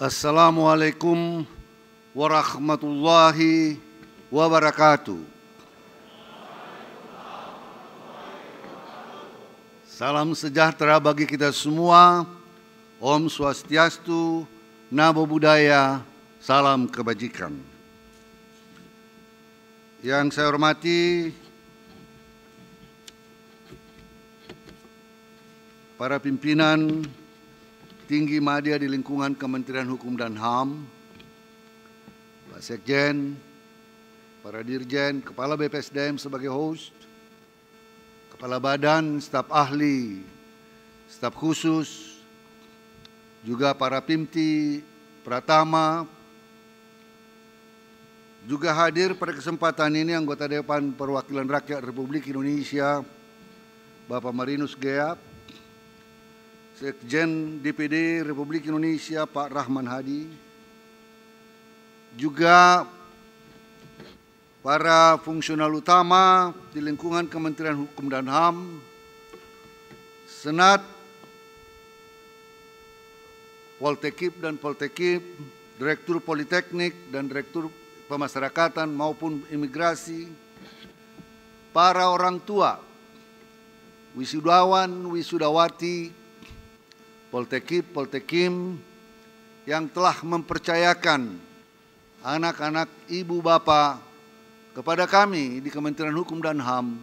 Assalamualaikum warahmatullahi wabarakatuh. Salam sejahtera bagi kita semua. Om Swastiastu, Namo Buddhaya, salam kebajikan. Yang saya hormati para pimpinan tinggi media di lingkungan Kementerian Hukum dan HAM, Pak Sekjen, para dirjen, Kepala BPSDM sebagai host, Kepala Badan, staf ahli, staf khusus, juga para pimti, pratama, juga hadir pada kesempatan ini anggota Dewan Perwakilan Rakyat Republik Indonesia, Bapak Marinus Geap, Sekjen DPD Republik Indonesia Pak Rahman Hadi, juga para fungsional utama di lingkungan Kementerian Hukum dan HAM, Senat, Poltekip dan Poltekip, Direktur Politeknik dan Direktur Pemasyarakatan maupun Imigrasi, para orang tua, wisudawan, wisudawati, Poltekip, Poltekim yang telah mempercayakan anak-anak ibu bapak kepada kami di Kementerian Hukum dan HAM,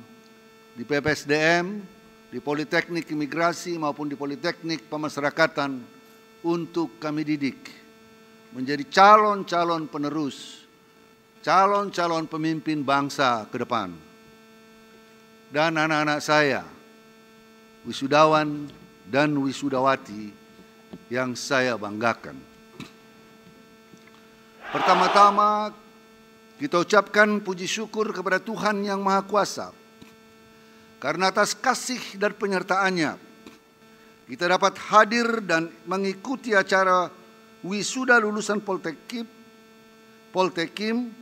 di PPSDM, di Politeknik Imigrasi maupun di Politeknik Pemasyarakatan untuk kami didik menjadi calon-calon penerus, calon-calon pemimpin bangsa ke depan. Dan anak-anak saya, wisudawan dan wisudawati yang saya banggakan. Pertama-tama kita ucapkan puji syukur kepada Tuhan yang Maha Kuasa. Karena atas kasih dan penyertaannya, kita dapat hadir dan mengikuti acara wisuda lulusan Poltekip, Poltekim,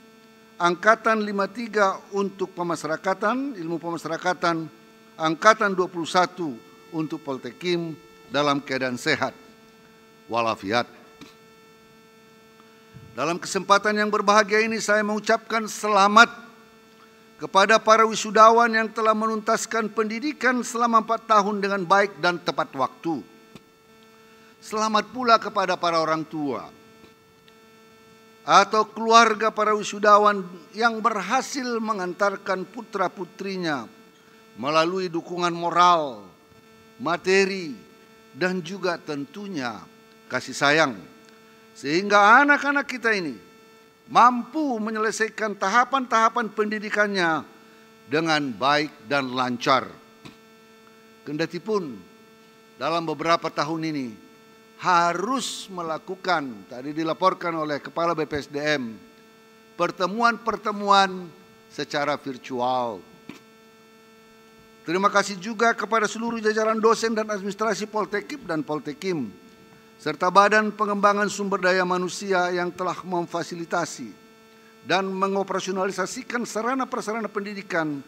Angkatan 53 untuk pemasyarakatan, ilmu pemasyarakatan, Angkatan 21 untuk Poltekim dalam keadaan sehat walafiat dalam kesempatan yang berbahagia ini saya mengucapkan selamat kepada para wisudawan yang telah menuntaskan pendidikan selama empat tahun dengan baik dan tepat waktu. Selamat pula kepada para orang tua atau keluarga para wisudawan yang berhasil mengantarkan putra-putrinya melalui dukungan moral, materi, dan juga tentunya kasih sayang sehingga anak-anak kita ini mampu menyelesaikan tahapan-tahapan pendidikannya dengan baik dan lancar. Kendati pun dalam beberapa tahun ini harus melakukan, tadi dilaporkan oleh Kepala BPSDM, pertemuan-pertemuan secara virtual. Terima kasih juga kepada seluruh jajaran dosen dan administrasi Poltekip dan Poltekim serta Badan Pengembangan Sumber Daya Manusia yang telah memfasilitasi dan mengoperasionalisasikan sarana-prasarana pendidikan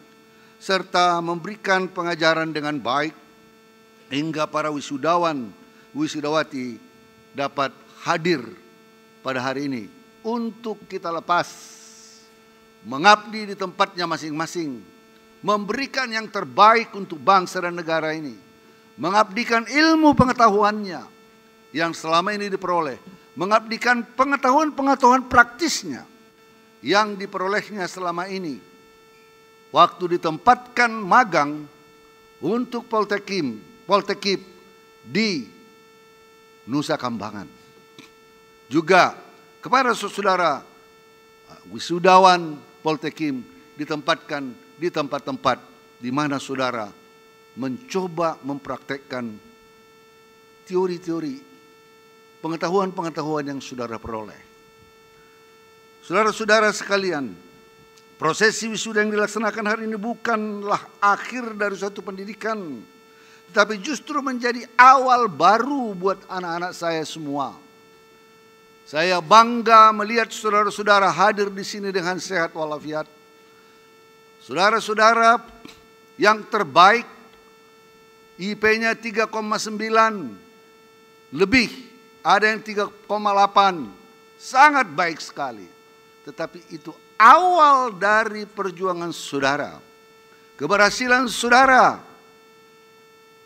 serta memberikan pengajaran dengan baik hingga para wisudawan wisudawati dapat hadir pada hari ini untuk kita lepas mengabdi di tempatnya masing-masing memberikan yang terbaik untuk bangsa dan negara ini mengabdikan ilmu pengetahuannya yang selama ini diperoleh, mengabdikan pengetahuan-pengetahuan praktisnya yang diperolehnya selama ini. Waktu ditempatkan magang untuk Poltekim, Poltekip di Nusa Kambangan. Juga kepada saudara wisudawan Poltekim ditempatkan di tempat-tempat di mana saudara mencoba mempraktekkan teori-teori pengetahuan-pengetahuan yang saudara peroleh. Saudara-saudara sekalian, prosesi wisuda yang dilaksanakan hari ini bukanlah akhir dari suatu pendidikan, tetapi justru menjadi awal baru buat anak-anak saya semua. Saya bangga melihat saudara-saudara hadir di sini dengan sehat walafiat. Saudara-saudara yang terbaik IP-nya 3,9 lebih Ada yang 3,8. Sangat baik sekali. Tetapi itu awal dari perjuangan saudara. Keberhasilan saudara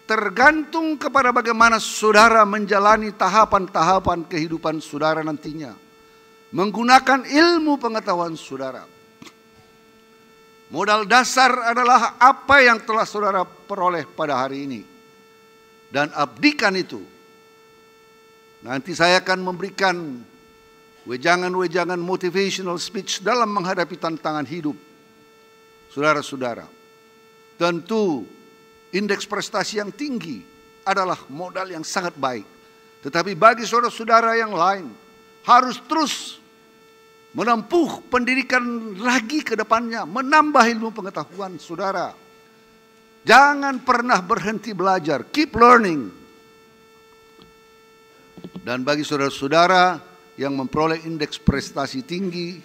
tergantung kepada bagaimana saudara menjalani tahapan-tahapan kehidupan saudara nantinya. Menggunakan ilmu pengetahuan saudara. Modal dasar adalah apa yang telah saudara peroleh pada hari ini. Dan abdikan itu. Nanti saya akan memberikan wejangan-wejangan motivational speech dalam menghadapi tantangan hidup. Saudara-saudara, tentu indeks prestasi yang tinggi adalah modal yang sangat baik. Tetapi bagi saudara-saudara yang lain harus terus menempuh pendidikan lagi ke depannya, menambah ilmu pengetahuan saudara. Jangan pernah berhenti belajar, keep learning. Dan bagi saudara-saudara yang memperoleh indeks prestasi tinggi,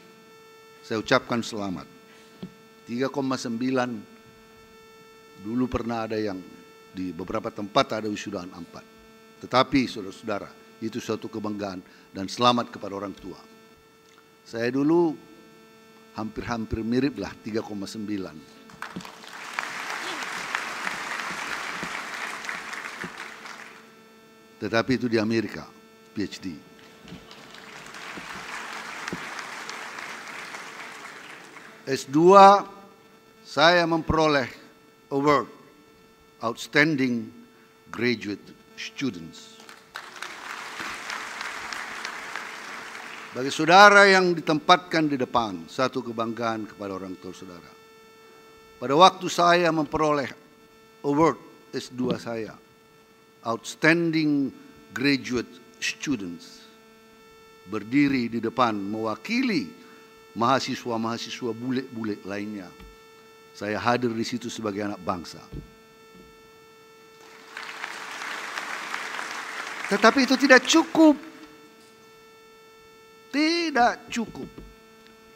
saya ucapkan selamat. 3,9 dulu pernah ada yang di beberapa tempat ada wisudaan 4. Tetapi saudara-saudara, itu suatu kebanggaan dan selamat kepada orang tua. Saya dulu hampir-hampir mirip lah 3,9. Tetapi itu di Amerika, PhD. S2 saya memperoleh award Outstanding Graduate Students. Bagi saudara yang ditempatkan di depan, satu kebanggaan kepada orang tua saudara. Pada waktu saya memperoleh award S2 saya, Outstanding Graduate Students, berdiri di depan mewakili mahasiswa-mahasiswa bule-bule lainnya. Saya hadir di situ sebagai anak bangsa. Tetapi itu tidak cukup tidak cukup.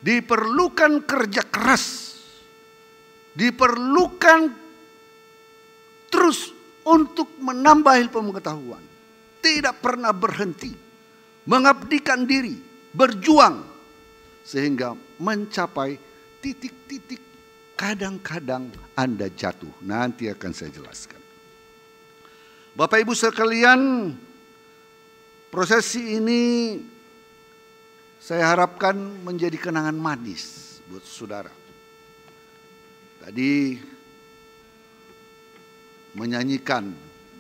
Diperlukan kerja keras. Diperlukan terus untuk menambah ilmu pengetahuan. Tidak pernah berhenti. Mengabdikan diri. Berjuang. Sehingga mencapai titik-titik kadang-kadang Anda jatuh. Nanti akan saya jelaskan. Bapak Ibu sekalian, prosesi ini saya harapkan menjadi kenangan manis buat saudara. Tadi menyanyikan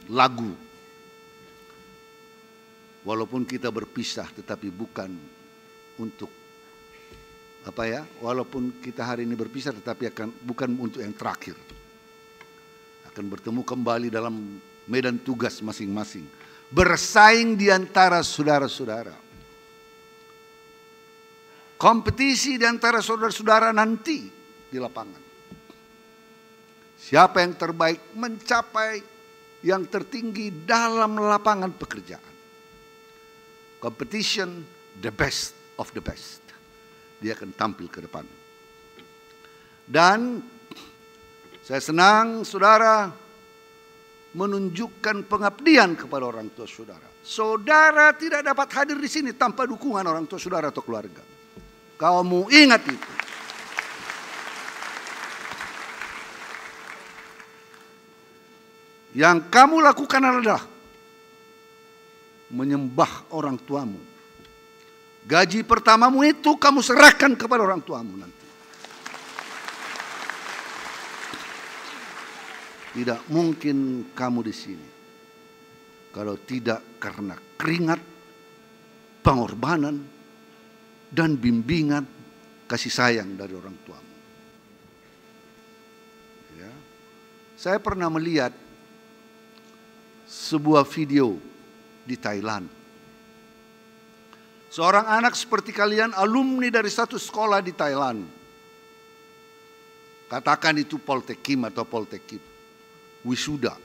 lagu. Walaupun kita berpisah tetapi bukan untuk apa ya? Walaupun kita hari ini berpisah tetapi akan bukan untuk yang terakhir. Akan bertemu kembali dalam medan tugas masing-masing. Bersaing di antara saudara-saudara kompetisi di antara saudara-saudara nanti di lapangan. Siapa yang terbaik mencapai yang tertinggi dalam lapangan pekerjaan. Competition the best of the best. Dia akan tampil ke depan. Dan saya senang saudara menunjukkan pengabdian kepada orang tua saudara. Saudara tidak dapat hadir di sini tanpa dukungan orang tua saudara atau keluarga. Kamu ingat itu. Yang kamu lakukan adalah menyembah orang tuamu. Gaji pertamamu itu kamu serahkan kepada orang tuamu nanti. Tidak mungkin kamu di sini kalau tidak karena keringat, pengorbanan, dan bimbingan kasih sayang dari orang tuamu. Ya. Saya pernah melihat sebuah video di Thailand. Seorang anak seperti kalian alumni dari satu sekolah di Thailand. Katakan itu Poltekim atau Poltekim. Wisuda.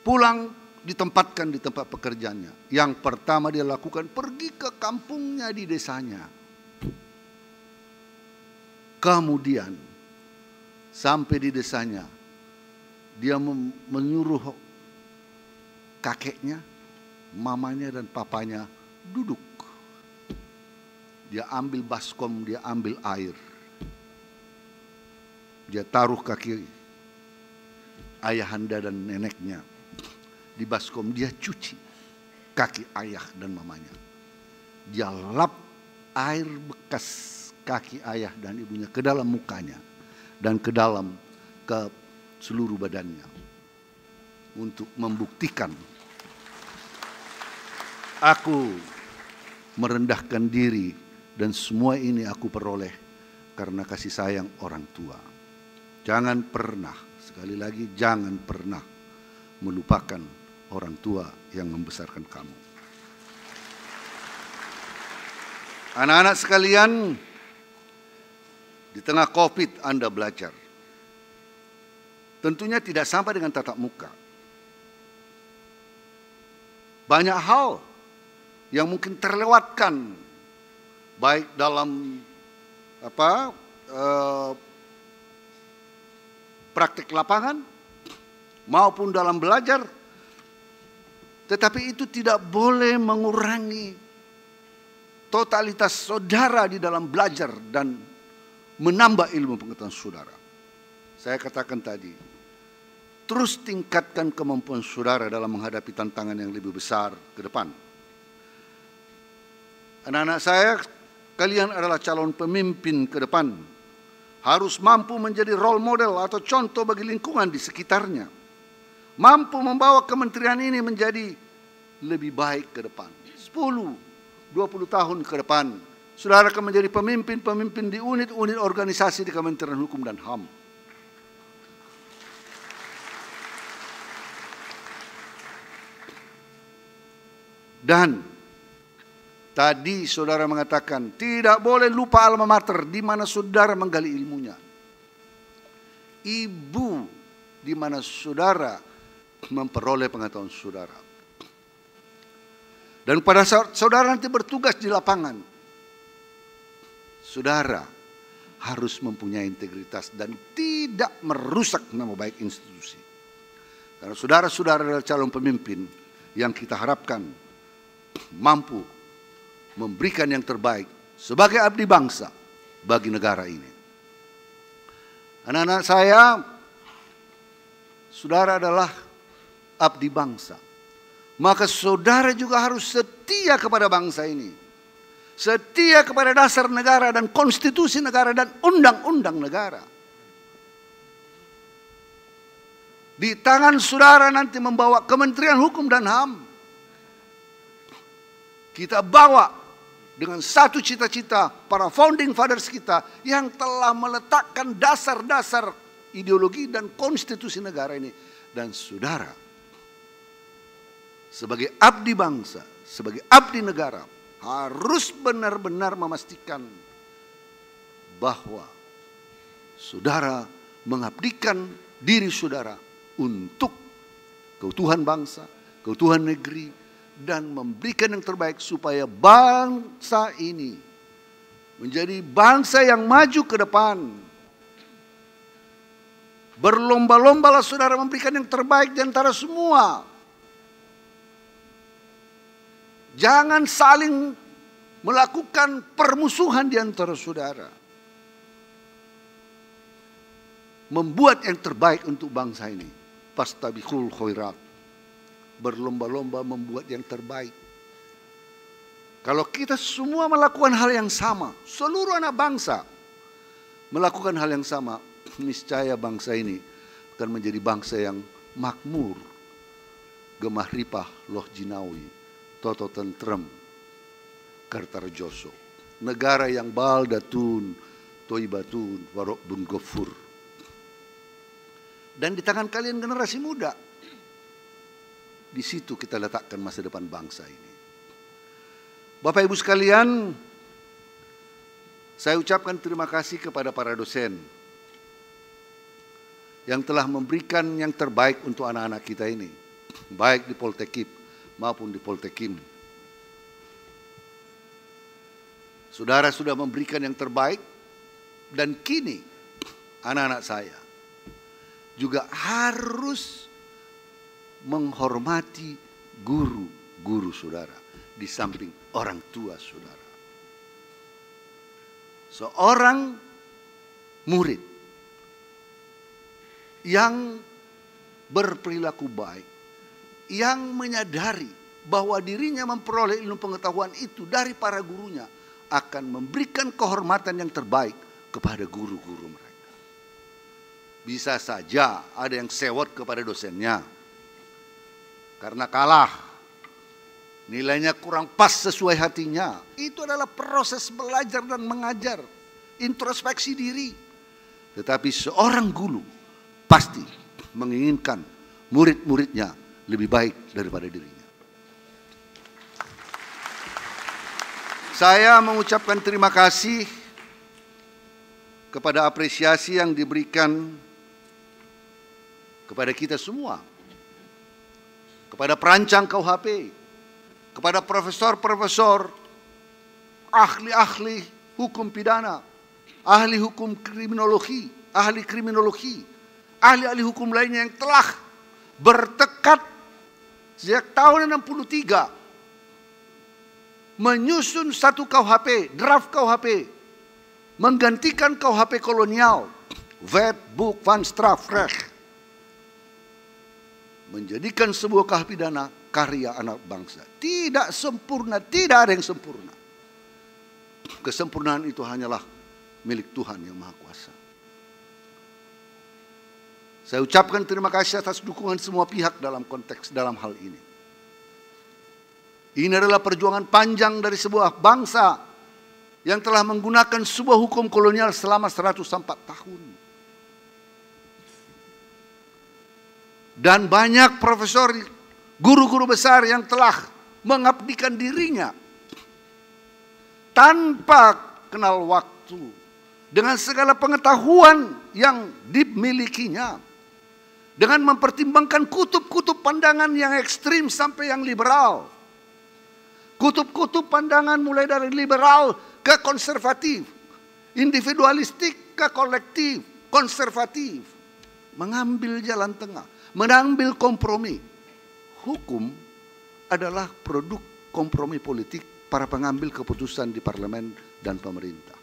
Pulang ditempatkan di tempat pekerjaannya. Yang pertama dia lakukan pergi ke kampungnya di desanya. Kemudian sampai di desanya dia menyuruh kakeknya mamanya dan papanya duduk. Dia ambil baskom, dia ambil air. Dia taruh kaki ayahanda dan neneknya di baskom. Dia cuci kaki ayah dan mamanya. Dia lap air bekas kaki ayah dan ibunya ke dalam mukanya dan ke dalam ke seluruh badannya untuk membuktikan aku merendahkan diri dan semua ini aku peroleh karena kasih sayang orang tua. Jangan pernah, sekali lagi jangan pernah melupakan orang tua yang membesarkan kamu. Anak-anak sekalian, di tengah COVID Anda belajar. Tentunya tidak sampai dengan tatap muka. Banyak hal yang mungkin terlewatkan baik dalam apa eh, praktik lapangan maupun dalam belajar tetapi itu tidak boleh mengurangi totalitas saudara di dalam belajar dan menambah ilmu pengetahuan saudara. Saya katakan tadi, terus tingkatkan kemampuan saudara dalam menghadapi tantangan yang lebih besar ke depan. Anak-anak saya, kalian adalah calon pemimpin ke depan. Harus mampu menjadi role model atau contoh bagi lingkungan di sekitarnya mampu membawa kementerian ini menjadi lebih baik ke depan. 10, 20 tahun ke depan, saudara akan menjadi pemimpin-pemimpin di unit-unit organisasi di Kementerian Hukum dan HAM. Dan tadi saudara mengatakan tidak boleh lupa alma mater di mana saudara menggali ilmunya. Ibu di mana saudara memperoleh pengetahuan saudara. Dan pada saat saudara nanti bertugas di lapangan, saudara harus mempunyai integritas dan tidak merusak nama baik institusi. Karena saudara-saudara adalah calon pemimpin yang kita harapkan mampu memberikan yang terbaik sebagai abdi bangsa bagi negara ini. Anak-anak saya, saudara adalah abdi bangsa. Maka saudara juga harus setia kepada bangsa ini. Setia kepada dasar negara dan konstitusi negara dan undang-undang negara. Di tangan saudara nanti membawa Kementerian Hukum dan HAM. Kita bawa dengan satu cita-cita para founding fathers kita yang telah meletakkan dasar-dasar ideologi dan konstitusi negara ini. Dan saudara sebagai abdi bangsa, sebagai abdi negara harus benar-benar memastikan bahwa saudara mengabdikan diri saudara untuk keutuhan bangsa, keutuhan negeri dan memberikan yang terbaik supaya bangsa ini menjadi bangsa yang maju ke depan. Berlomba-lombalah saudara memberikan yang terbaik di antara semua Jangan saling melakukan permusuhan di antara saudara. Membuat yang terbaik untuk bangsa ini. Pastabikul khairat. Berlomba-lomba membuat yang terbaik. Kalau kita semua melakukan hal yang sama, seluruh anak bangsa melakukan hal yang sama, niscaya bangsa ini akan menjadi bangsa yang makmur, gemah ripah loh jinawi Toto Tentrem, Kartarjoso. Negara yang baldatun, toibatun, warok bun gofur. Dan di tangan kalian generasi muda. Di situ kita letakkan masa depan bangsa ini. Bapak Ibu sekalian, saya ucapkan terima kasih kepada para dosen yang telah memberikan yang terbaik untuk anak-anak kita ini, baik di Poltekip maupun di Poltekim. Saudara sudah memberikan yang terbaik dan kini anak-anak saya juga harus menghormati guru guru saudara, di samping orang tua saudara. Seorang murid yang berperilaku baik, yang menyadari bahwa dirinya memperoleh ilmu pengetahuan itu dari para gurunya akan memberikan kehormatan yang terbaik kepada guru-guru mereka. Bisa saja ada yang sewot kepada dosennya karena kalah. Nilainya kurang pas sesuai hatinya. Itu adalah proses belajar dan mengajar, introspeksi diri. Tetapi seorang guru pasti menginginkan murid-muridnya lebih baik daripada dirinya. Saya mengucapkan terima kasih kepada apresiasi yang diberikan kepada kita semua, kepada perancang KUHP, kepada profesor-profesor, ahli-ahli hukum pidana, ahli hukum kriminologi, ahli kriminologi, ahli-ahli hukum lainnya yang telah bertekad sejak tahun 63 menyusun satu KUHP, draft KUHP, menggantikan KUHP kolonial, Wet Book van Strafrecht, menjadikan sebuah KUHP pidana karya anak bangsa. Tidak sempurna, tidak ada yang sempurna. Kesempurnaan itu hanyalah milik Tuhan yang Maha Kuasa. Saya ucapkan terima kasih atas dukungan semua pihak dalam konteks dalam hal ini. Ini adalah perjuangan panjang dari sebuah bangsa yang telah menggunakan sebuah hukum kolonial selama 104 tahun. Dan banyak profesor, guru-guru besar yang telah mengabdikan dirinya tanpa kenal waktu dengan segala pengetahuan yang dimilikinya dengan mempertimbangkan kutub-kutub pandangan yang ekstrim sampai yang liberal Kutub-kutub pandangan mulai dari liberal ke konservatif. Individualistik ke kolektif, konservatif. Mengambil jalan tengah, mengambil kompromi. Hukum adalah produk kompromi politik para pengambil keputusan di parlemen dan pemerintah.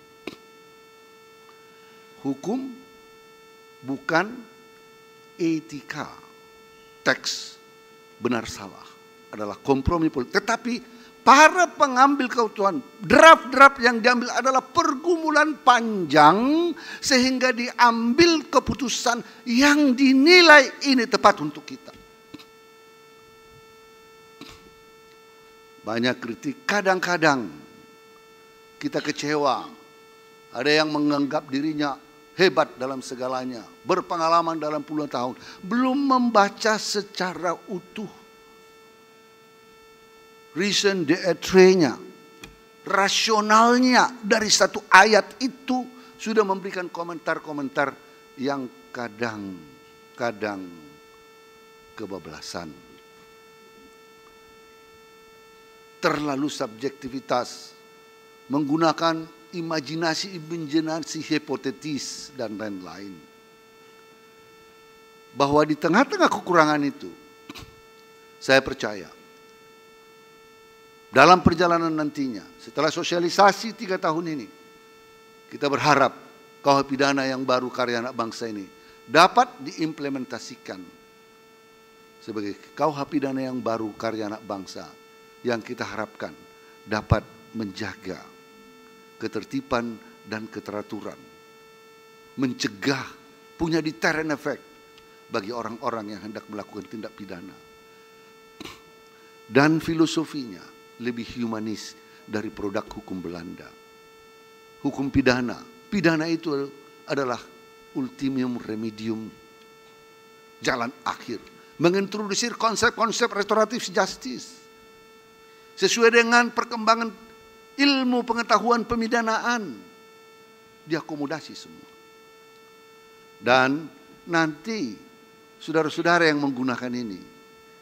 Hukum bukan etika, teks benar salah adalah kompromi politik. Tetapi para pengambil keputusan draft-draft yang diambil adalah pergumulan panjang sehingga diambil keputusan yang dinilai ini tepat untuk kita. Banyak kritik, kadang-kadang kita kecewa. Ada yang menganggap dirinya hebat dalam segalanya, berpengalaman dalam puluhan tahun, belum membaca secara utuh reason de etre-nya, rasionalnya dari satu ayat itu sudah memberikan komentar-komentar yang kadang-kadang kebablasan. Terlalu subjektivitas, menggunakan imajinasi, imajinasi hipotetis dan lain-lain. Bahwa di tengah-tengah kekurangan itu, saya percaya dalam perjalanan nantinya, setelah sosialisasi tiga tahun ini, kita berharap KUHP pidana yang baru karya anak bangsa ini dapat diimplementasikan sebagai KUHP pidana yang baru karya anak bangsa yang kita harapkan dapat menjaga ketertiban dan keteraturan, mencegah punya deterrent effect bagi orang-orang yang hendak melakukan tindak pidana. Dan filosofinya lebih humanis dari produk hukum Belanda. Hukum pidana, pidana itu adalah ultimum remedium jalan akhir. Mengintroduksi konsep-konsep restoratif justice. Sesuai dengan perkembangan ilmu pengetahuan pemidanaan. Diakomodasi semua. Dan nanti saudara-saudara yang menggunakan ini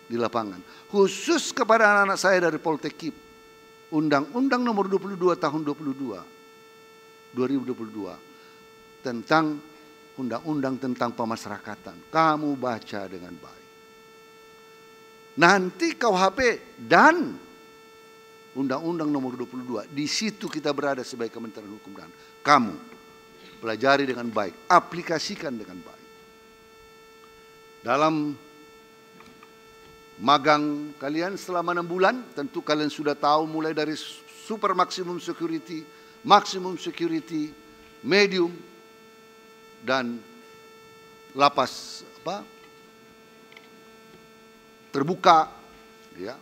di lapangan. Khusus kepada anak-anak saya dari Poltekip. Undang-Undang nomor 22 tahun 22. 2022. Tentang undang-undang tentang pemasyarakatan. Kamu baca dengan baik. Nanti KUHP dan Undang-Undang nomor 22. Di situ kita berada sebagai Kementerian Hukum dan kamu pelajari dengan baik, aplikasikan dengan baik. Dalam magang kalian selama enam bulan, tentu kalian sudah tahu mulai dari super maksimum security, maksimum security, medium, dan lapas apa terbuka, ya.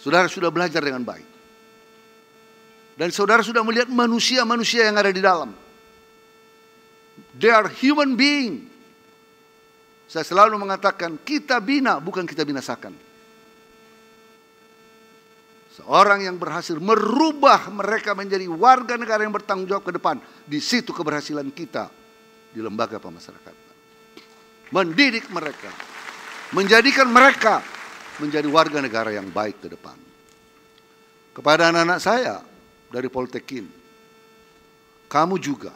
Saudara sudah belajar dengan baik. Dan saudara sudah melihat manusia-manusia yang ada di dalam. They are human being. Saya selalu mengatakan kita bina bukan kita binasakan. Seorang yang berhasil merubah mereka menjadi warga negara yang bertanggung jawab ke depan. Di situ keberhasilan kita di lembaga pemasyarakatan. Mendidik mereka. Menjadikan mereka menjadi warga negara yang baik ke depan. Kepada anak-anak saya dari Poltekin, kamu juga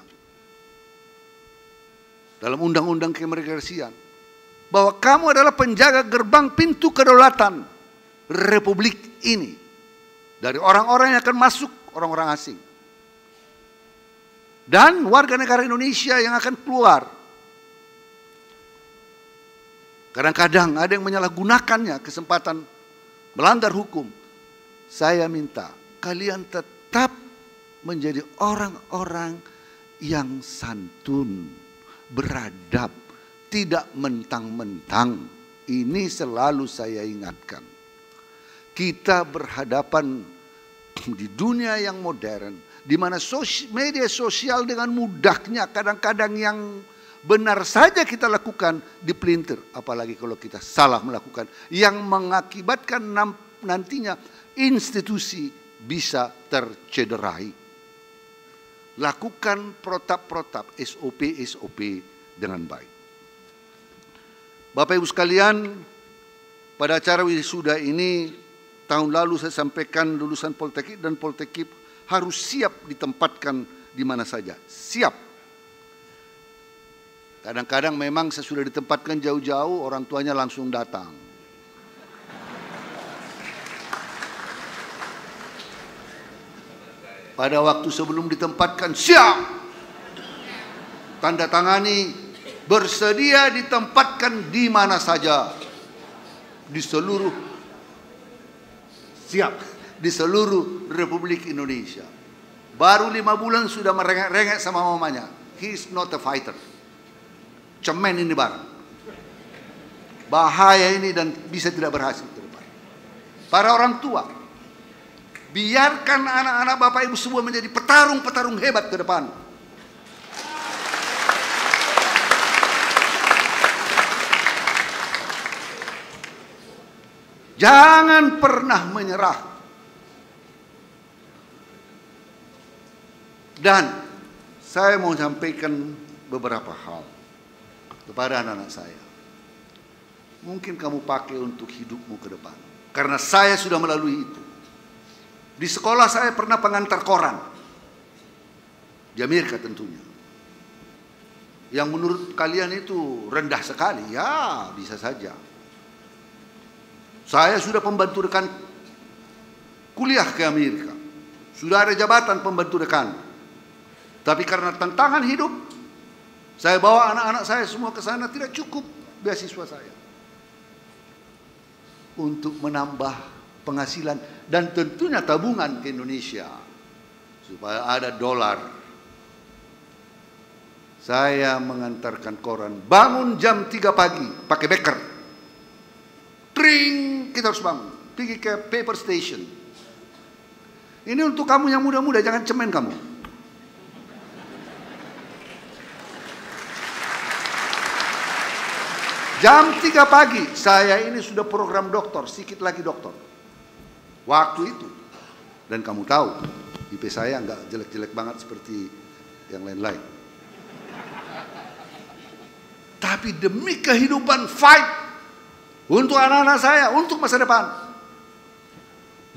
dalam undang-undang keimigrasian bahwa kamu adalah penjaga gerbang pintu kedaulatan republik ini dari orang-orang yang akan masuk orang-orang asing dan warga negara Indonesia yang akan keluar Kadang-kadang ada yang menyalahgunakannya kesempatan melanggar hukum. Saya minta kalian tetap menjadi orang-orang yang santun, beradab, tidak mentang-mentang. Ini selalu saya ingatkan. Kita berhadapan di dunia yang modern, di mana media sosial dengan mudahnya kadang-kadang yang benar saja kita lakukan di pelintir, apalagi kalau kita salah melakukan yang mengakibatkan nantinya institusi bisa tercederai. Lakukan protap-protap SOP-SOP dengan baik. Bapak Ibu sekalian, pada acara wisuda ini tahun lalu saya sampaikan lulusan Poltekip dan Poltekip harus siap ditempatkan di mana saja. Siap Kadang-kadang memang sesudah ditempatkan jauh-jauh orang tuanya langsung datang. Pada waktu sebelum ditempatkan siap. Tanda tangani bersedia ditempatkan di mana saja. Di seluruh siap di seluruh Republik Indonesia. Baru lima bulan sudah merengek-rengek sama mamanya. He is not a fighter cemen ini barang. Bahaya ini dan bisa tidak berhasil ke depan. Para orang tua, biarkan anak-anak Bapak Ibu semua menjadi petarung-petarung hebat ke depan. Jangan pernah menyerah. Dan saya mau sampaikan beberapa hal kepada anak-anak saya. Mungkin kamu pakai untuk hidupmu ke depan. Karena saya sudah melalui itu. Di sekolah saya pernah pengantar koran. Di Amerika tentunya. Yang menurut kalian itu rendah sekali. Ya bisa saja. Saya sudah pembantu rekan kuliah ke Amerika. Sudah ada jabatan pembantu rekan. Tapi karena tantangan hidup, saya bawa anak-anak saya semua ke sana tidak cukup beasiswa saya. Untuk menambah penghasilan dan tentunya tabungan ke Indonesia supaya ada dolar. Saya mengantarkan koran bangun jam 3 pagi pakai beker. Tring kita harus bangun pergi ke paper station. Ini untuk kamu yang muda-muda jangan cemen kamu. Jam 3 pagi saya ini sudah program doktor, sedikit lagi doktor. Waktu itu. Dan kamu tahu, IP saya nggak jelek-jelek banget seperti yang lain-lain. Tapi demi kehidupan fight untuk anak-anak saya, untuk masa depan.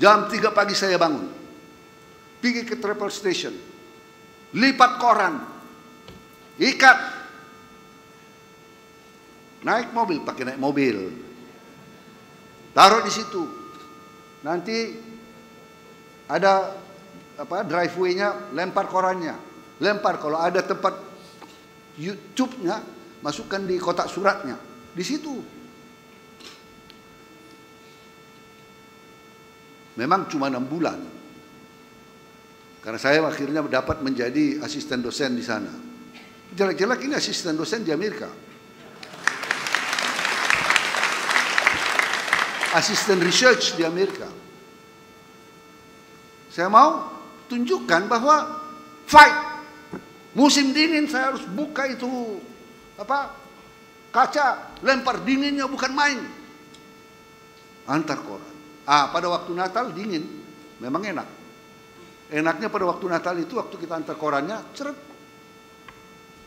Jam 3 pagi saya bangun. Pergi ke travel station. Lipat koran. Ikat Naik mobil, pakai naik mobil. taruh di situ. Nanti ada apa driveway-nya, lempar korannya. Lempar kalau ada tempat YouTube-nya, masukkan di kotak suratnya. Di situ. Memang cuma enam bulan. Karena saya akhirnya dapat menjadi asisten dosen di sana. Jelek-jelek ini asisten dosen di Amerika. Asisten research di Amerika. Saya mau tunjukkan bahwa fight. Musim dingin saya harus buka itu apa kaca lempar dinginnya bukan main. Antar koran. Ah pada waktu Natal dingin memang enak. Enaknya pada waktu Natal itu waktu kita antar korannya ceret.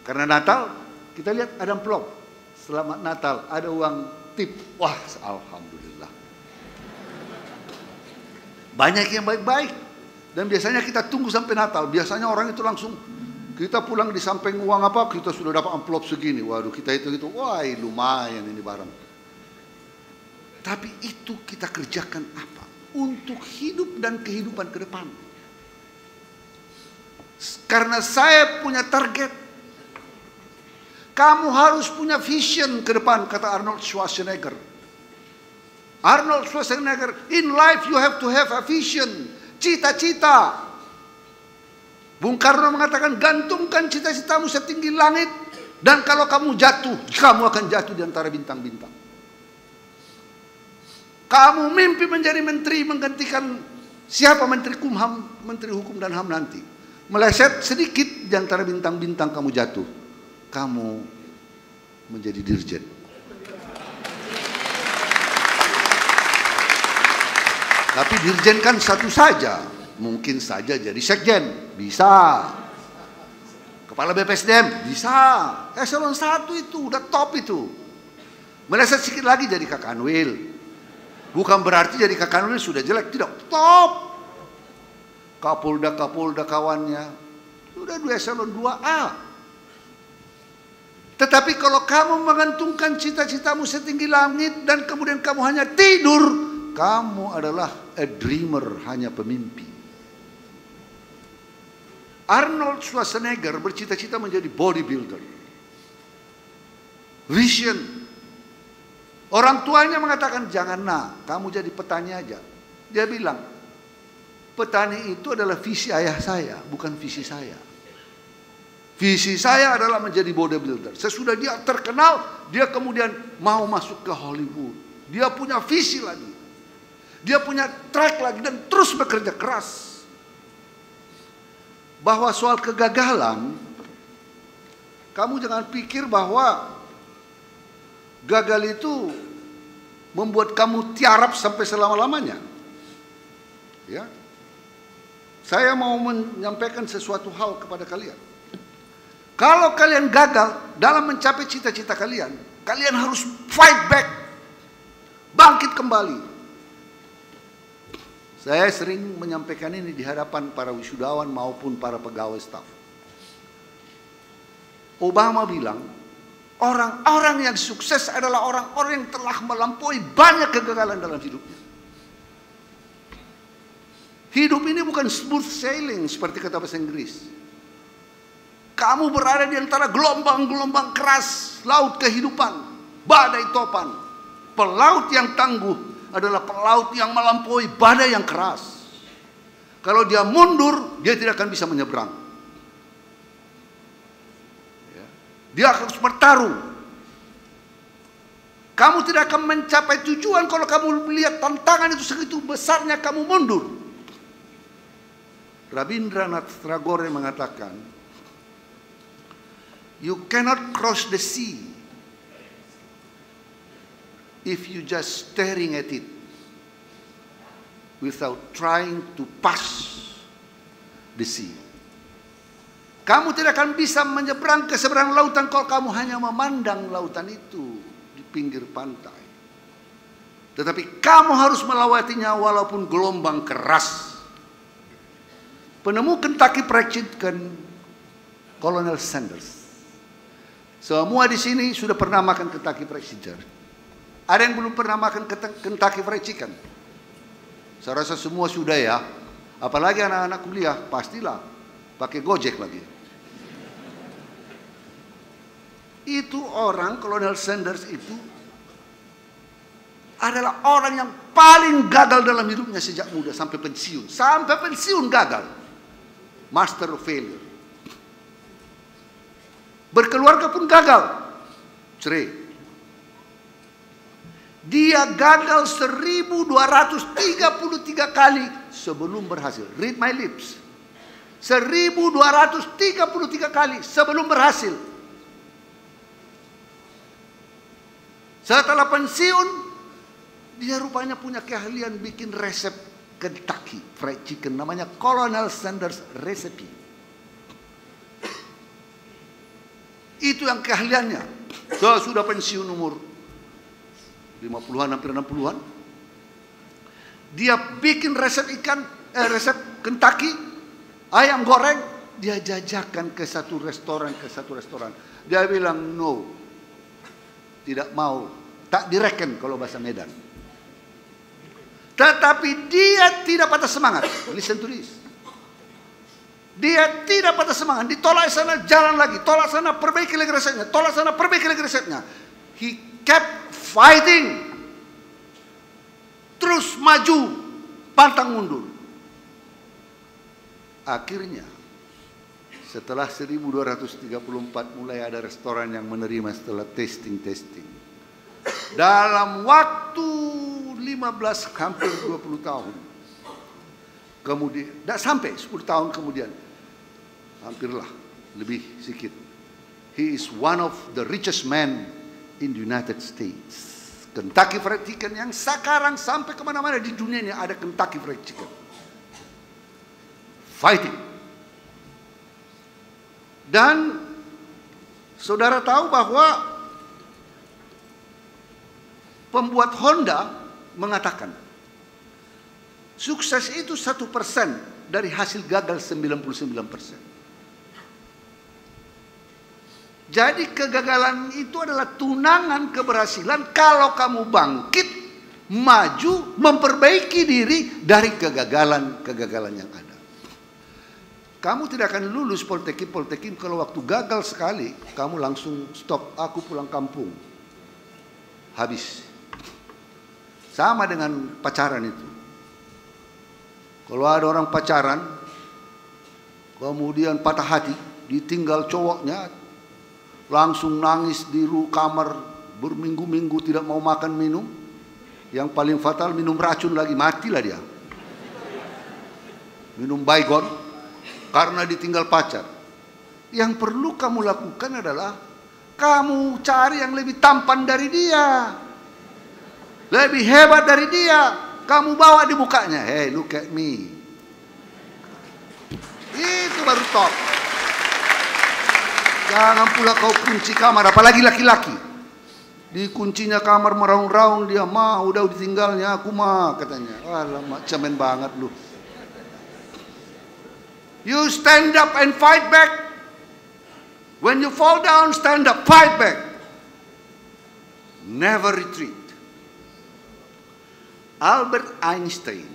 Karena Natal kita lihat ada amplop. Selamat Natal ada uang tip. Wah alhamdulillah. Banyak yang baik-baik. Dan biasanya kita tunggu sampai Natal. Biasanya orang itu langsung kita pulang di samping uang apa kita sudah dapat amplop segini. Waduh kita itu itu wah lumayan ini barang. Tapi itu kita kerjakan apa? Untuk hidup dan kehidupan ke depan. Karena saya punya target. Kamu harus punya vision ke depan kata Arnold Schwarzenegger. Arnold Schwarzenegger, in life you have to have a vision cita-cita. Bung Karno mengatakan gantungkan cita-citamu setinggi langit dan kalau kamu jatuh, kamu akan jatuh di antara bintang-bintang. Kamu mimpi menjadi menteri menggantikan siapa menteri Kumham, menteri hukum dan HAM nanti. Meleset sedikit di antara bintang-bintang kamu jatuh. Kamu menjadi dirjen. Tapi dirjen kan satu saja. Mungkin saja jadi sekjen. Bisa. Kepala BPSDM. Bisa. Eselon satu itu. Udah top itu. Meleset sedikit lagi jadi kakanwil. Bukan berarti jadi kakanwil sudah jelek. Tidak. Top. Kapolda-kapolda kawannya. Sudah dua eselon 2A. Tetapi kalau kamu mengantungkan cita-citamu setinggi langit dan kemudian kamu hanya tidur, kamu adalah a dreamer, hanya pemimpi. Arnold Schwarzenegger bercita-cita menjadi bodybuilder. Vision. Orang tuanya mengatakan, jangan nak, kamu jadi petani aja. Dia bilang, petani itu adalah visi ayah saya, bukan visi saya. Visi saya adalah menjadi bodybuilder. Sesudah dia terkenal, dia kemudian mau masuk ke Hollywood. Dia punya visi lagi. Dia punya track lagi dan terus bekerja keras. Bahwa soal kegagalan, kamu jangan pikir bahwa gagal itu membuat kamu tiarap sampai selama-lamanya. Ya. Saya mau menyampaikan sesuatu hal kepada kalian. Kalau kalian gagal dalam mencapai cita-cita kalian, kalian harus fight back. Bangkit kembali. Saya sering menyampaikan ini di hadapan para wisudawan maupun para pegawai staf. Obama bilang, orang-orang yang sukses adalah orang-orang yang telah melampaui banyak kegagalan dalam hidupnya. Hidup ini bukan smooth sailing seperti kata bahasa Inggris. Kamu berada di antara gelombang-gelombang keras laut kehidupan, badai topan, pelaut yang tangguh adalah pelaut yang melampaui badai yang keras. Kalau dia mundur, dia tidak akan bisa menyeberang. Ya. Dia harus bertarung. Kamu tidak akan mencapai tujuan kalau kamu melihat tantangan itu segitu besarnya kamu mundur. Rabindranath Tagore mengatakan, You cannot cross the sea if you just staring at it without trying to pass the sea. Kamu tidak akan bisa menyeberang ke seberang lautan kalau kamu hanya memandang lautan itu di pinggir pantai. Tetapi kamu harus melewatinya walaupun gelombang keras. Penemu Kentucky Fried Chicken, Colonel Sanders. Semua di sini sudah pernah makan Kentucky Fried Chicken. Ada yang belum pernah makan Kentucky Fried Chicken? Saya rasa semua sudah ya. Apalagi anak-anak kuliah, pastilah pakai Gojek lagi. Itu orang Colonel Sanders itu adalah orang yang paling gagal dalam hidupnya sejak muda sampai pensiun. Sampai pensiun gagal. Master of failure. Berkeluarga pun gagal. Cerai. Dia gagal 1233 kali sebelum berhasil. Read my lips. 1233 kali sebelum berhasil. Setelah pensiun, dia rupanya punya keahlian bikin resep Kentucky Fried Chicken. Namanya Colonel Sanders Recipe. Itu yang keahliannya. Sudah pensiun umur 50-an hampir 60-an. Dia bikin resep ikan, eh, resep Kentucky, ayam goreng, dia jajakan ke satu restoran, ke satu restoran. Dia bilang, no, tidak mau, tak direken kalau bahasa Medan. Tetapi dia tidak patah semangat. Listen to this. Dia tidak patah semangat. Ditolak sana, jalan lagi. Tolak sana, perbaiki lagi resepnya. Tolak sana, perbaiki lagi resepnya. He kept fighting. Terus maju, pantang mundur. Akhirnya, setelah 1234 mulai ada restoran yang menerima setelah testing-testing. Dalam waktu 15 hampir 20 tahun. Kemudian, tidak sampai 10 tahun kemudian. Hampirlah, lebih sedikit. He is one of the richest men in the United States. Kentucky Fried Chicken yang sekarang sampai ke mana-mana di dunia ini ada Kentucky Fried Chicken. Fighting. Dan saudara tahu bahwa pembuat Honda mengatakan sukses itu satu persen dari hasil gagal 99 persen. Jadi kegagalan itu adalah tunangan keberhasilan kalau kamu bangkit, maju, memperbaiki diri dari kegagalan-kegagalan yang ada. Kamu tidak akan lulus poltekim poltekim kalau waktu gagal sekali, kamu langsung stop, aku pulang kampung. Habis. Sama dengan pacaran itu. Kalau ada orang pacaran, kemudian patah hati, ditinggal cowoknya, langsung nangis di ru kamar berminggu-minggu tidak mau makan minum. Yang paling fatal minum racun lagi, matilah dia. Minum baygon karena ditinggal pacar. Yang perlu kamu lakukan adalah kamu cari yang lebih tampan dari dia. Lebih hebat dari dia. Kamu bawa di mukanya. Hey, look at me. Itu baru top. Jangan pula kau kunci kamar, apalagi laki-laki. Di kuncinya kamar meraung-raung dia, mah udah ditinggalnya aku mah katanya. Alamak, cemen banget lu. You stand up and fight back. When you fall down, stand up, fight back. Never retreat. Albert Einstein,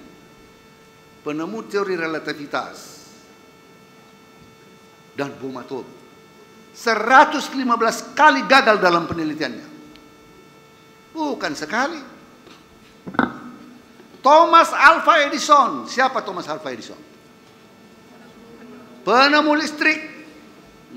penemu teori relativitas dan bom atom, 115 kali gagal dalam penelitiannya. Bukan sekali. Thomas Alva Edison, siapa Thomas Alva Edison? Penemu listrik,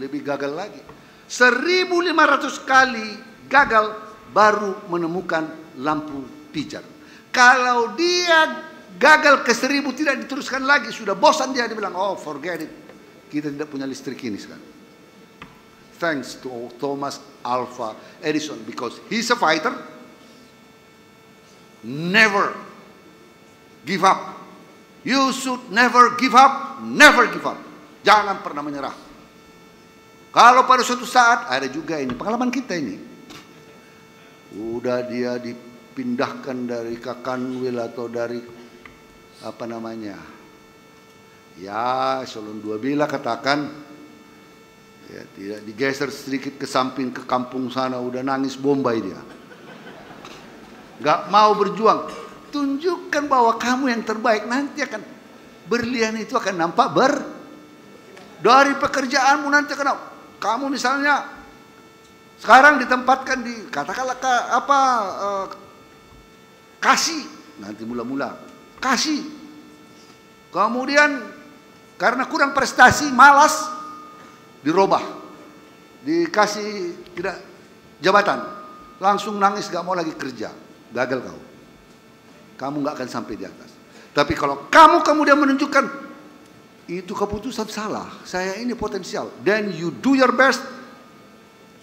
lebih gagal lagi. 1500 kali gagal baru menemukan lampu pijar. Kalau dia gagal ke seribu tidak diteruskan lagi, sudah bosan dia, dia bilang, oh forget it. Kita tidak punya listrik ini sekarang. Thanks to Thomas Alpha Edison because he's a fighter. Never give up. You should never give up, never give up. Jangan pernah menyerah. Kalau pada suatu saat ada juga ini pengalaman kita ini. Udah dia di dipindahkan dari Kakanwil atau dari apa namanya? Ya Solon dua bila katakan. Ya tidak digeser sedikit ke samping ke kampung sana udah nangis Bombay dia. Nggak mau berjuang. Tunjukkan bahwa kamu yang terbaik nanti akan berlian itu akan nampak ber dari pekerjaanmu nanti akan kamu misalnya sekarang ditempatkan di katakanlah apa uh, kasih nanti mula-mula kasih kemudian karena kurang prestasi malas dirubah dikasih tidak jabatan langsung nangis gak mau lagi kerja gagal kau kamu gak akan sampai di atas tapi kalau kamu kemudian menunjukkan itu keputusan salah. Saya ini potensial. Then you do your best.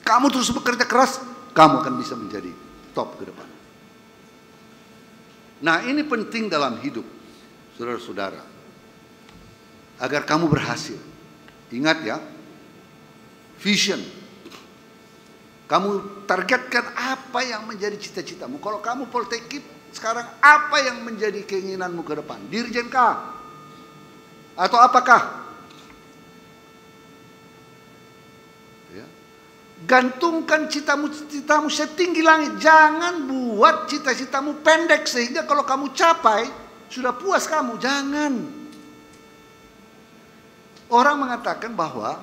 Kamu terus bekerja keras, kamu akan bisa menjadi top ke depan. Nah ini penting dalam hidup, saudara-saudara. Agar kamu berhasil. Ingat ya, vision. Kamu targetkan apa yang menjadi cita-citamu. Kalau kamu politekip, sekarang apa yang menjadi keinginanmu ke depan? Dirjen kah? Atau apakah? Gantungkan citamu-citamu setinggi langit. Jangan buat cita-citamu pendek sehingga kalau kamu capai sudah puas kamu. Jangan. Orang mengatakan bahwa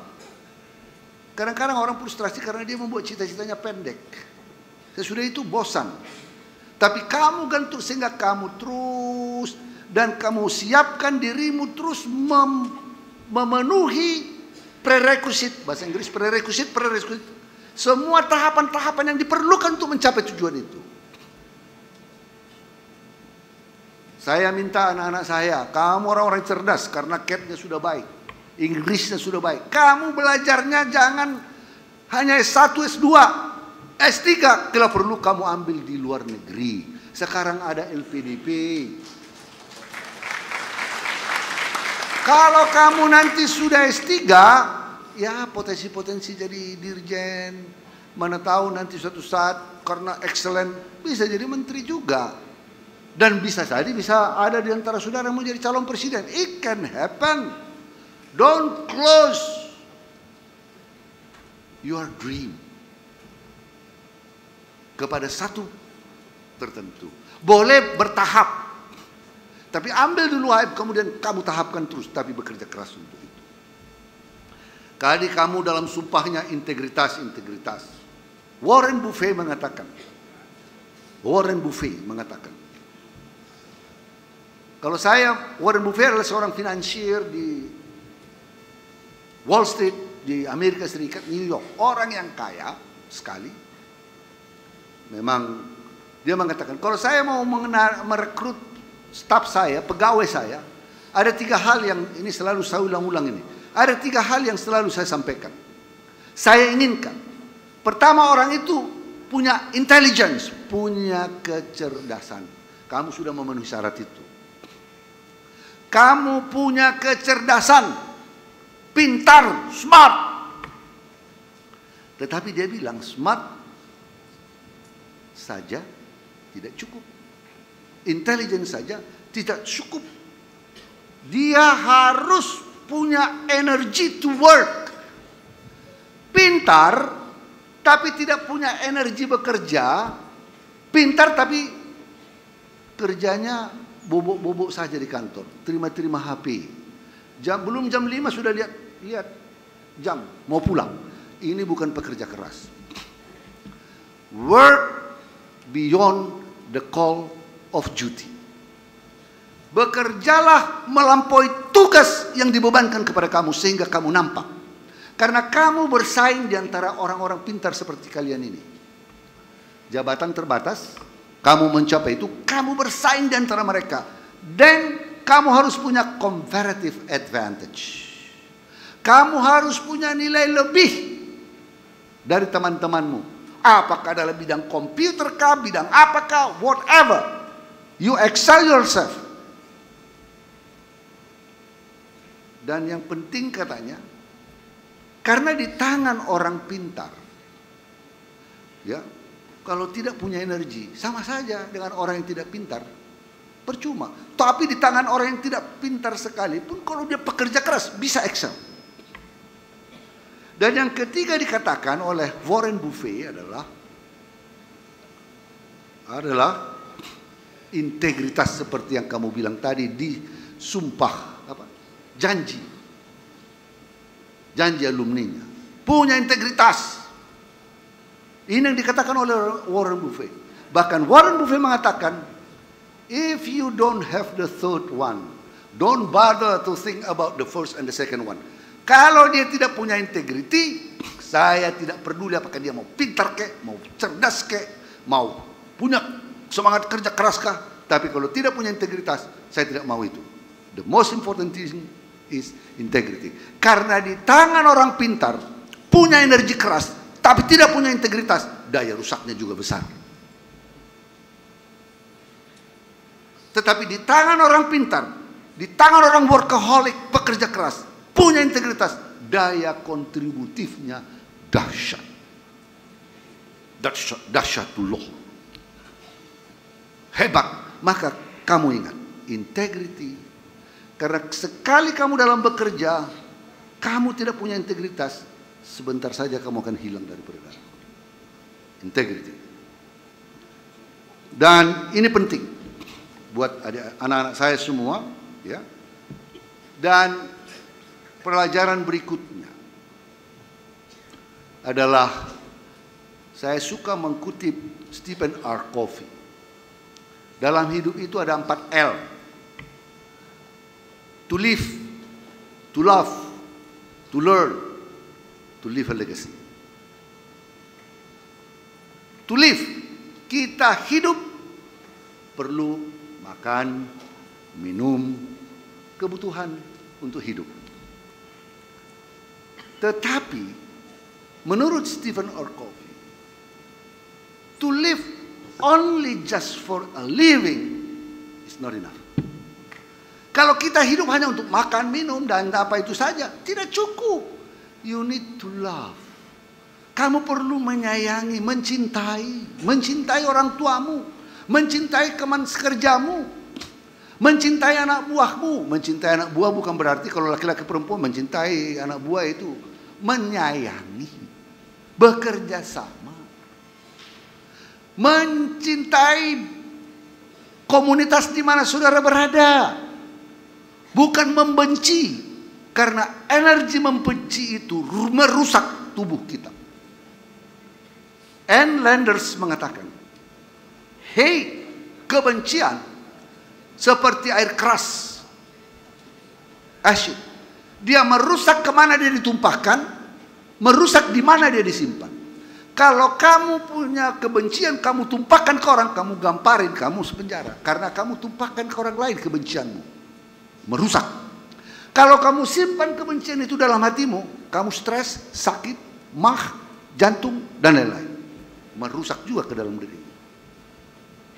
kadang-kadang orang frustrasi karena dia membuat cita-citanya pendek. Sesudah itu bosan. Tapi kamu gantung sehingga kamu terus dan kamu siapkan dirimu terus mem memenuhi prerequisite bahasa Inggris prerequisite prerequisite semua tahapan-tahapan yang diperlukan untuk mencapai tujuan itu. Saya minta anak-anak saya, kamu orang-orang cerdas karena CAT-nya sudah baik, Inggrisnya sudah baik. Kamu belajarnya jangan hanya S1, S2, S3 kalau perlu kamu ambil di luar negeri. Sekarang ada LPDP, Kalau kamu nanti sudah S3, ya potensi-potensi jadi dirjen. Mana tahu nanti suatu saat karena excellent bisa jadi menteri juga. Dan bisa saja bisa ada di antara saudara yang mau jadi calon presiden. It can happen. Don't close your dream kepada satu tertentu. Boleh bertahap. Tapi ambil dulu aib, kemudian kamu tahapkan terus, tapi bekerja keras untuk itu. Kali kamu dalam sumpahnya integritas, integritas. Warren Buffet mengatakan, Warren Buffet mengatakan, kalau saya, Warren Buffet adalah seorang finansier di Wall Street, di Amerika Serikat, New York. Orang yang kaya sekali. Memang dia mengatakan, kalau saya mau mengenal, merekrut staf saya, pegawai saya, ada tiga hal yang ini selalu saya ulang-ulang ini. Ada tiga hal yang selalu saya sampaikan. Saya inginkan. Pertama orang itu punya intelligence, punya kecerdasan. Kamu sudah memenuhi syarat itu. Kamu punya kecerdasan, pintar, smart. Tetapi dia bilang smart saja tidak cukup intelijen saja tidak cukup. Dia harus punya energi to work. Pintar tapi tidak punya energi bekerja. Pintar tapi kerjanya bobok-bobok saja di kantor. Terima-terima HP. Jam belum jam 5 sudah lihat lihat jam mau pulang. Ini bukan pekerja keras. Work beyond the call of duty. Bekerjalah melampaui tugas yang dibebankan kepada kamu sehingga kamu nampak. Karena kamu bersaing di antara orang-orang pintar seperti kalian ini. Jabatan terbatas, kamu mencapai itu, kamu bersaing di antara mereka. Dan kamu harus punya comparative advantage. Kamu harus punya nilai lebih dari teman-temanmu. Apakah dalam bidang komputer kah, bidang apakah, whatever. You excel yourself. Dan yang penting katanya, karena di tangan orang pintar, ya, kalau tidak punya energi, sama saja dengan orang yang tidak pintar, percuma. Tapi di tangan orang yang tidak pintar sekalipun, kalau dia pekerja keras, bisa excel. Dan yang ketiga dikatakan oleh Warren Buffet adalah adalah integritas seperti yang kamu bilang tadi di sumpah apa? Janji. Janji alumninya. Punya integritas. Ini yang dikatakan oleh Warren Buffett. Bahkan Warren Buffett mengatakan, if you don't have the third one, don't bother to think about the first and the second one. Kalau dia tidak punya integriti, saya tidak peduli apakah dia mau pintar kek, mau cerdas kek, mau punya semangat kerja keras kah. Tapi kalau tidak punya integritas, saya tidak mau itu. The most important thing is integrity. Karena di tangan orang pintar, punya energi keras, tapi tidak punya integritas, daya rusaknya juga besar. Tetapi di tangan orang pintar, di tangan orang workaholic, pekerja keras, punya integritas, daya kontributifnya dahsyat. Dahsyat, dahsyatullah. Hebat. Maka kamu ingat, integrity. Karena sekali kamu dalam bekerja, kamu tidak punya integritas, sebentar saja kamu akan hilang dari peredaran. Integrity. Dan ini penting buat anak-anak saya semua, ya. Dan pelajaran berikutnya adalah saya suka mengutip Stephen R. Covey. Dalam hidup itu ada empat L. To live, to love, to learn, to leave a legacy. To live, kita hidup perlu makan, minum, kebutuhan untuk hidup. Tetapi menurut Stephen. Covey, to live only just for a living is not enough. Kalau kita hidup hanya untuk makan, minum, dan apa itu saja, tidak cukup. You need to love. Kamu perlu menyayangi, mencintai, mencintai orang tuamu, mencintai teman sekerjamu, mencintai anak buahmu. Mencintai anak buah bukan berarti kalau laki-laki perempuan mencintai anak buah itu. Menyayangi, bekerja sama, mencintai komunitas di mana saudara berada, bukan membenci, karena energi membenci itu merusak tubuh kita. Ann Landers mengatakan, hei kebencian seperti air keras, acid dia merusak ke mana dia ditumpahkan, merusak di mana dia disimpan. Kalau kamu punya kebencian, kamu tumpahkan ke orang, kamu gamparin, kamu sepenjara. Karena kamu tumpahkan ke orang lain kebencianmu. Merusak. Kalau kamu simpan kebencian itu dalam hatimu, kamu stres, sakit, mah, jantung, dan lain-lain. Merusak juga ke dalam dirimu.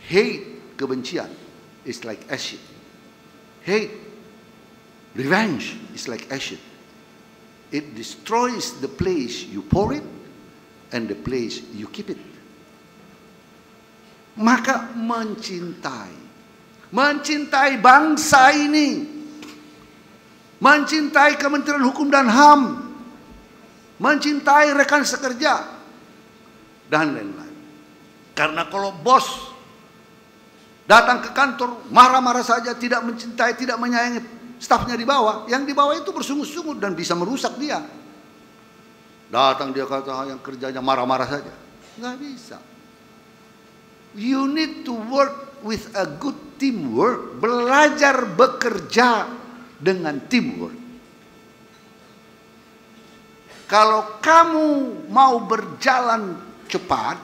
Hate, kebencian, is like acid. Hate Revenge is like acid. It destroys the place you pour it and the place you keep it. Maka mencintai. Mencintai bangsa ini. Mencintai Kementerian Hukum dan HAM. Mencintai rekan sekerja. Dan lain-lain. Karena kalau bos datang ke kantor marah-marah saja tidak mencintai, tidak menyayangi stafnya di bawah, yang di bawah itu bersungut-sungut dan bisa merusak dia. Datang dia kata yang kerjanya marah-marah saja. Nggak bisa. You need to work with a good teamwork. Belajar bekerja dengan teamwork. Kalau kamu mau berjalan cepat,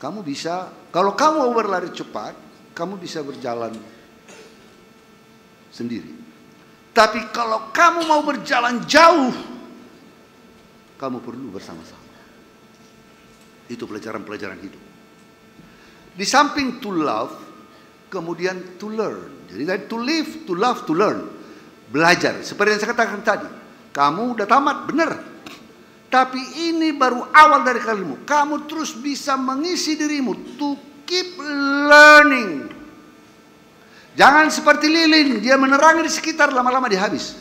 kamu bisa, kalau kamu mau berlari cepat, kamu bisa berjalan sendiri. Tapi kalau kamu mau berjalan jauh, kamu perlu bersama-sama. Itu pelajaran-pelajaran hidup. Di samping to love, kemudian to learn. Jadi dari to live, to love, to learn. Belajar. Seperti yang saya katakan tadi. Kamu udah tamat, benar. Tapi ini baru awal dari kalimu. Kamu terus bisa mengisi dirimu to keep learning. Jangan seperti lilin, dia menerangi di sekitar lama-lama dia habis.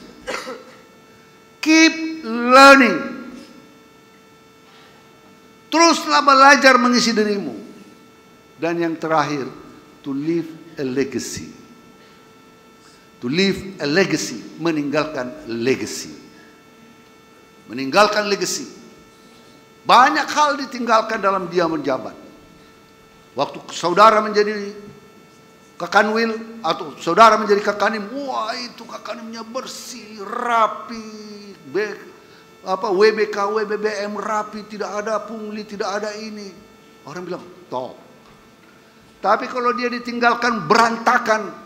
Keep learning. Teruslah belajar mengisi dirimu Dan yang terakhir, to leave a legacy. To leave a legacy, meninggalkan legacy. Meninggalkan legacy. Banyak hal ditinggalkan dalam dia menjabat. Waktu saudara menjadi kakanwil atau saudara menjadi kakanim, wah itu kakanimnya bersih, rapi, be, apa WBK, WBBM rapi, tidak ada pungli, tidak ada ini. Orang bilang top. Tapi kalau dia ditinggalkan berantakan,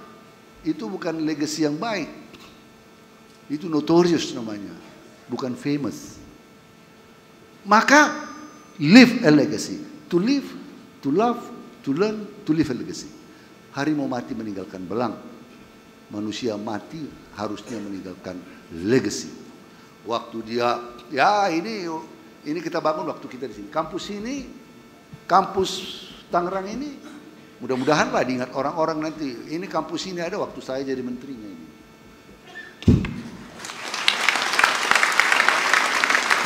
itu bukan legacy yang baik. Itu notorious namanya, bukan famous. Maka live a legacy. To live, to love, to learn, to live a legacy. Hari mau mati meninggalkan belang. Manusia mati harusnya meninggalkan legacy. Waktu dia, ya ini ini kita bangun waktu kita di sini. Kampus ini, kampus Tangerang ini Mudah-mudahan lah diingat orang-orang nanti. Ini kampus ini ada waktu saya jadi menterinya ini.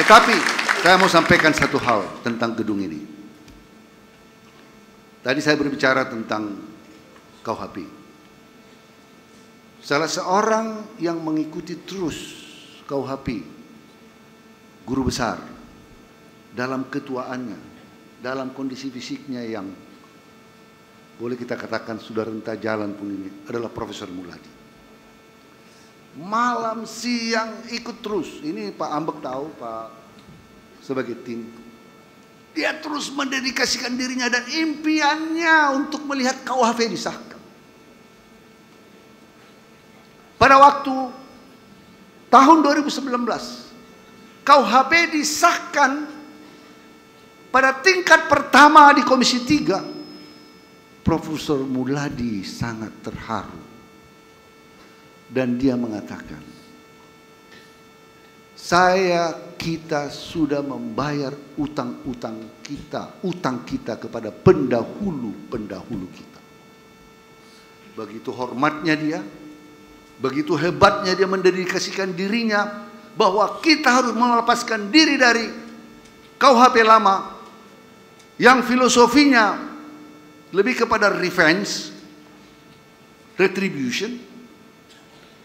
Tetapi saya mau sampaikan satu hal tentang gedung ini. Tadi saya berbicara tentang KUHP. Salah seorang yang mengikuti terus KUHP, guru besar, dalam ketuaannya, dalam kondisi fisiknya yang boleh kita katakan sudah rentah jalan pun ini adalah Profesor Muladi. Malam siang ikut terus. Ini Pak Ambek tahu Pak sebagai tim. Dia terus mendedikasikan dirinya dan impiannya untuk melihat KUHP disahkan. Pada waktu tahun 2019 KUHP disahkan pada tingkat pertama di Komisi 3 Profesor Muladi sangat terharu. Dan dia mengatakan, saya kita sudah membayar utang-utang kita, utang kita kepada pendahulu-pendahulu kita. Begitu hormatnya dia, begitu hebatnya dia mendedikasikan dirinya bahwa kita harus melepaskan diri dari KUHP lama yang filosofinya lebih kepada revenge, retribution.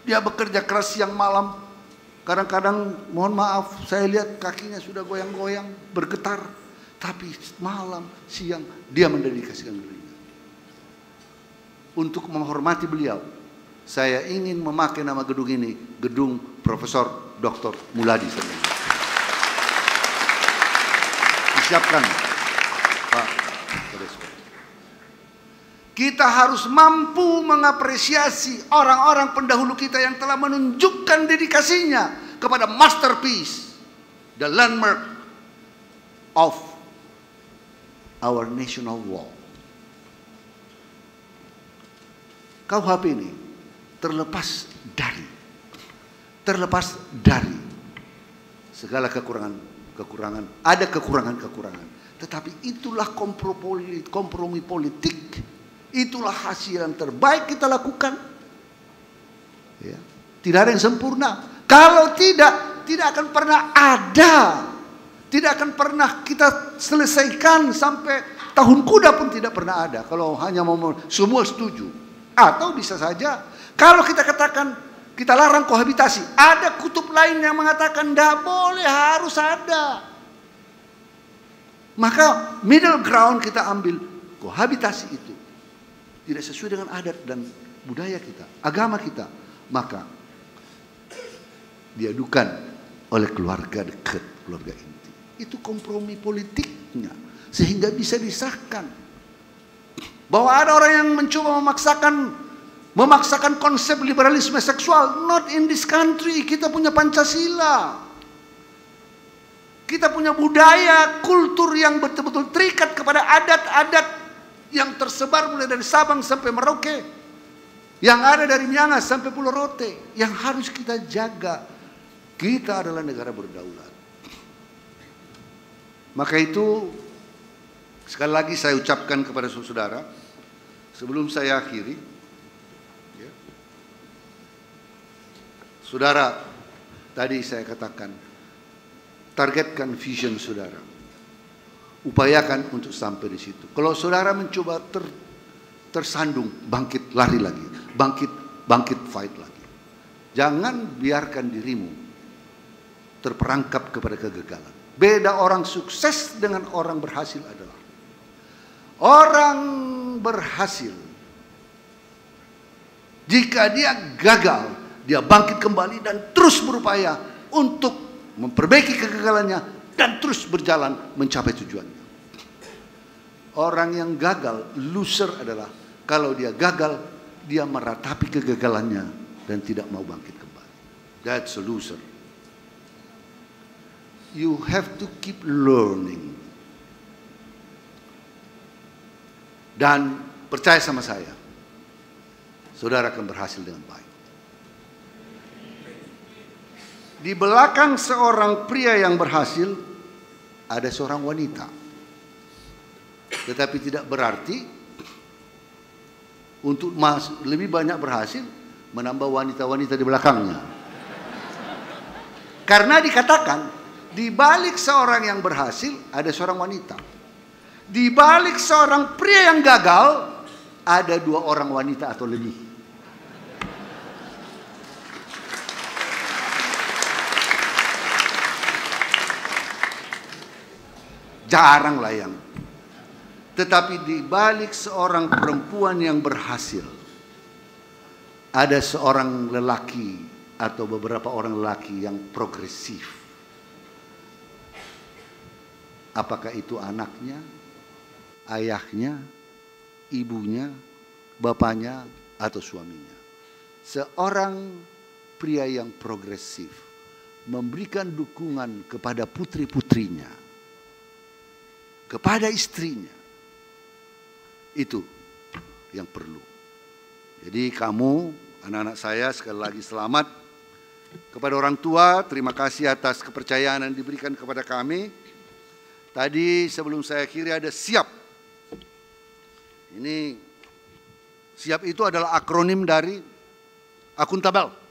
Dia bekerja keras siang malam. Kadang-kadang mohon maaf, saya lihat kakinya sudah goyang-goyang, bergetar. Tapi malam, siang, dia mendedikasikan dirinya. Untuk menghormati beliau, saya ingin memakai nama gedung ini, gedung Profesor Dr. Muladi. Disiapkan, Pak kita harus mampu mengapresiasi orang-orang pendahulu kita yang telah menunjukkan dedikasinya kepada masterpiece, the landmark of our national wall. KUHP ini terlepas dari terlepas dari segala kekurangan kekurangan ada kekurangan kekurangan tetapi itulah kompromi politik Itulah hasil yang terbaik kita lakukan. Ya. Tidak ada yang sempurna. Kalau tidak, tidak akan pernah ada. Tidak akan pernah kita selesaikan sampai tahun kuda pun tidak pernah ada. Kalau hanya mau semua setuju. Atau bisa saja kalau kita katakan kita larang kohabitasi. Ada kutub lain yang mengatakan tidak boleh harus ada. Maka middle ground kita ambil kohabitasi itu tidak sesuai dengan adat dan budaya kita, agama kita, maka diadukan oleh keluarga dekat, keluarga inti. Itu kompromi politiknya sehingga bisa disahkan. Bahwa ada orang yang mencoba memaksakan memaksakan konsep liberalisme seksual, not in this country. Kita punya Pancasila. Kita punya budaya, kultur yang betul-betul terikat kepada adat-adat yang tersebar mulai dari Sabang sampai Merauke, yang ada dari Miangas sampai Pulau Rote, yang harus kita jaga. Kita adalah negara berdaulat. Maka itu sekali lagi saya ucapkan kepada saudara sebelum saya akhiri, ya, saudara tadi saya katakan targetkan vision saudara. Upayakan untuk sampai di situ. Kalau saudara mencoba ter, tersandung, bangkit, lari lagi, bangkit, bangkit, fight lagi. Jangan biarkan dirimu terperangkap kepada kegagalan. Beda orang sukses dengan orang berhasil adalah orang berhasil jika dia gagal, dia bangkit kembali dan terus berupaya untuk memperbaiki kegagalannya dan terus berjalan mencapai tujuannya. Orang yang gagal, loser adalah kalau dia gagal, dia meratapi kegagalannya dan tidak mau bangkit kembali. That's a loser. You have to keep learning. Dan percaya sama saya, saudara akan berhasil dengan baik. Di belakang seorang pria yang berhasil ada seorang wanita. Tetapi tidak berarti untuk mas, lebih banyak berhasil menambah wanita-wanita di belakangnya. Karena dikatakan di balik seorang yang berhasil ada seorang wanita. Di balik seorang pria yang gagal ada dua orang wanita atau lebih. Jarang layang. Tetapi di balik seorang perempuan yang berhasil, ada seorang lelaki atau beberapa orang lelaki yang progresif. Apakah itu anaknya, ayahnya, ibunya, bapaknya, atau suaminya. Seorang pria yang progresif memberikan dukungan kepada putri-putrinya kepada istrinya. Itu yang perlu. Jadi kamu, anak-anak saya sekali lagi selamat. Kepada orang tua, terima kasih atas kepercayaan yang diberikan kepada kami. Tadi sebelum saya akhiri ada siap. Ini siap itu adalah akronim dari akuntabel.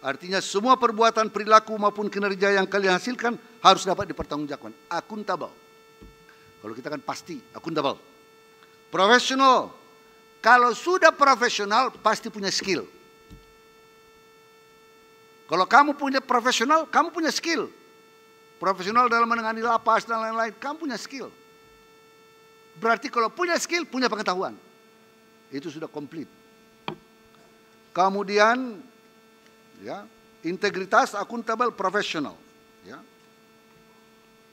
Artinya semua perbuatan perilaku maupun kinerja yang kalian hasilkan harus dapat dipertanggungjawabkan. Akuntabel. Kalau kita kan pasti akuntabel. Profesional. Kalau sudah profesional pasti punya skill. Kalau kamu punya profesional, kamu punya skill. Profesional dalam menangani lapas dan lain-lain, kamu punya skill. Berarti kalau punya skill, punya pengetahuan. Itu sudah komplit. Kemudian ya. Integritas akuntabel profesional. Ya.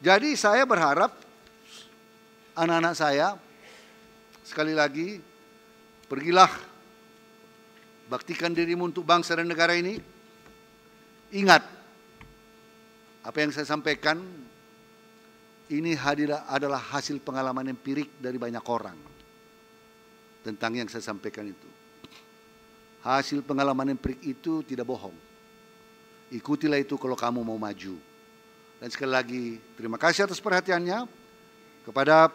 Jadi saya berharap anak-anak saya sekali lagi pergilah baktikan dirimu untuk bangsa dan negara ini. Ingat apa yang saya sampaikan ini adalah hasil pengalaman empirik dari banyak orang tentang yang saya sampaikan itu Hasil pengalaman empirik itu tidak bohong. Ikutilah itu kalau kamu mau maju. Dan sekali lagi terima kasih atas perhatiannya kepada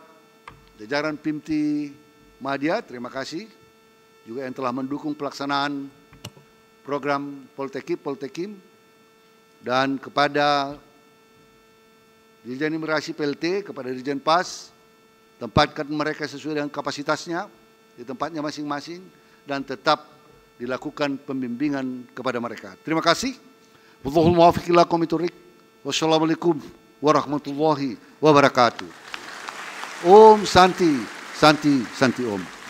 jajaran Pimti Madya, terima kasih juga yang telah mendukung pelaksanaan program Poltekip, Poltekim dan kepada Dirjen Imigrasi PLT, kepada Dirjen PAS, tempatkan mereka sesuai dengan kapasitasnya di tempatnya masing-masing dan tetap dilakukan pembimbingan kepada mereka. Terima kasih. Wassalamualaikum warahmatullahi wabarakatuh. Om Santi, Santi, Santi Om.